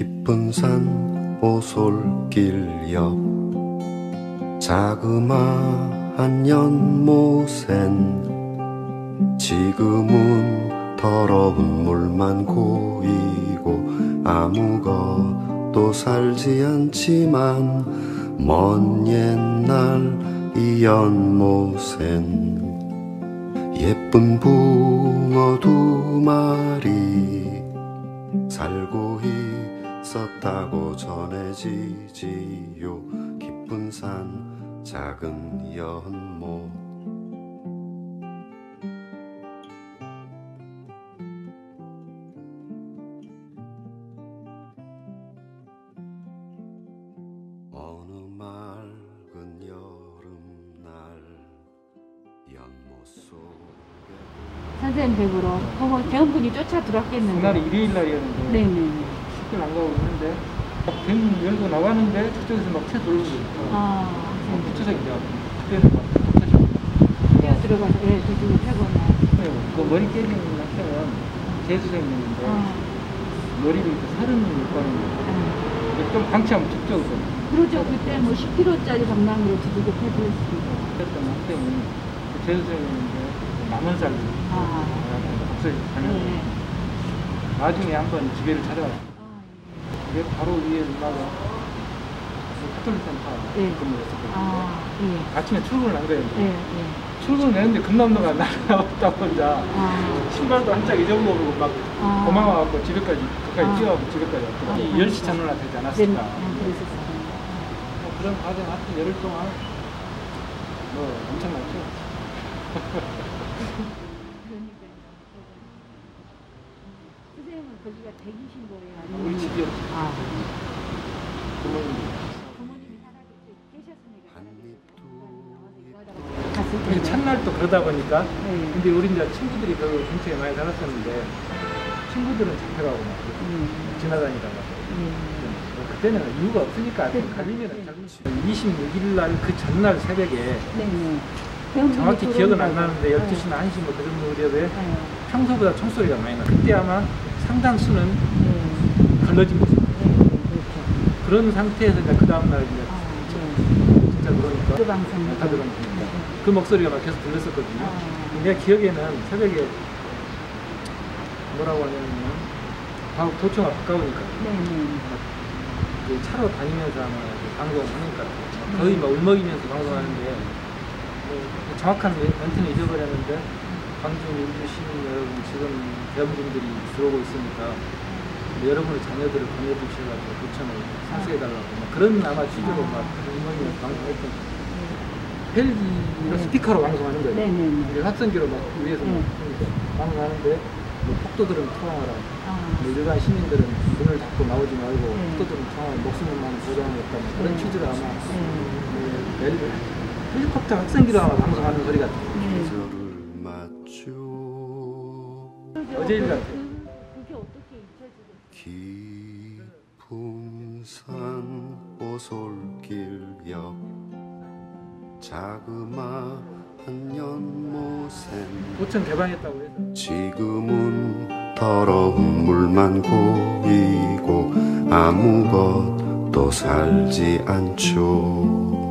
깊은 산 오솔길 옆 자그마한 연못엔 지금은 더러운 물만 고이고 아무것도 살지 않지만 먼 옛날 이 연못엔 예쁜 붕어 두 마리 살고 있 었다고 전해지지요. 깊은 산 작은 연못 어느 맑은 여름날 연못 속에. 선생님 댁으로. 어머 대원분이 쫓아 들어왔겠는데 그날이 일요일 날이었는데. 네네 네 학교를 안 가고 있는데 등 열고 나가는데 저쪽에서 막새 돌고 있고. 아 어, 붙여서 이제 그때는 막 붙여서 뛰어 들어가서 예 저쪽에 타거나 그 머리 깨진 학생은 재수생인데 아, 머리를 이렇게 서른 몇 번을 아. 좀 방치하면 죽죠 그러죠. 그때 뭐 10kg짜리 방망이로 두들겨 패드렸습니다. 그랬던 학생이 그 재수생인데 남은 살. 아. 목소리 네. 다녔는데 나중에 한번 집에를 찾아갔어요 아, 그게 바로 위에 누나가 카톨릭 센터 예. 근무했었거든요 아, 예. 아침에 출근을 한 거예요 예, 예. 출근 했는데 금남로가 날아왔다 혼자 아, 신발도 한짝 잊어먹고 막 아. 도망와갖고 집에까지 그까지 아. 뛰어가고 집에까지 왔거든요 아. 10시 전후나 되지 네, 않았을까 아, 그랬었어요. 뭐 그런 과정 하여튼 열흘 동안 뭐 엄청났죠 그러니까요. 선생님은 거기가 댁이신 거예요? 아니면 우리 집이었죠 아, 부모님 부모님이 살아계 계셨으니까. 한입도 갔을 우리 텐데. 첫날 또 그러다 보니까 네. 근데 우리 이제 친구들이 그 근처에 많이 살았었는데 친구들은 잡혀가고 막 음, 지나다니다가 음. 뭐 그때는 이유가 없으니까 네. 갈리면은 26일 날 그 전날 새벽에 네, 정확히 기억은 안. 나는데 12시나 1시 뭐 그 정도 무렵에 네. 평소보다 총소리가 많이 나. 그때 아마 상당수는 네. 걸러진 거죠. 네, 그렇죠. 그런 상태에서 이제 그 다음날 이제 아, 네. 진짜 그러니까 그 방송. 다들 그러니까 그 목소리가 막 계속 들렸었거든요. 아. 내 기억에는 새벽에 뭐라고 하냐면 바로 도초가 가까우니까 네, 네. 그 차로 다니면서 아마 그 방송하니까 거의 막 울먹이면서 방송하는데 뭐 정확한 멘- 멘트는 잊어버렸는데 광주 민주 시민 여러분 지금 대원분들이 들어오고 있으니까 여러분의 자녀들을 보내주셔가지고 도청을 사수해달라고 막 그런 아마 취지로 막 울먹이면서 방송했던 헬기로 네. 스피커로 방송하는 거예요. 네, 네, 네. 이제 합성기로 막 위에서 막 네. 방송하는데 뭐 폭도들은 투항하라. 아, 뭐 일반 시민들은 문을 닫고 나오지 말고 네. 폭도들은 투항 목숨만 보장하겠다. 뭐 그런 네. 취지로 아마 네. 뭐 헬- 헬리콥터 합성기로 아마 방송하는 소리 같아요. 네. 계절을 맞죠 어제 일 같아요. 그, 그게 어떻게 잊혀지겠어요? 깊은 산 오솔길 옆 자그마한 연못엔 도청 개방했다고 해서 지금은 더러운 물만 고이고 아무것도 살지 않죠